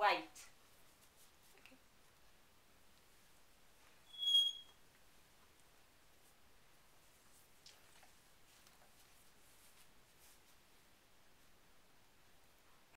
way.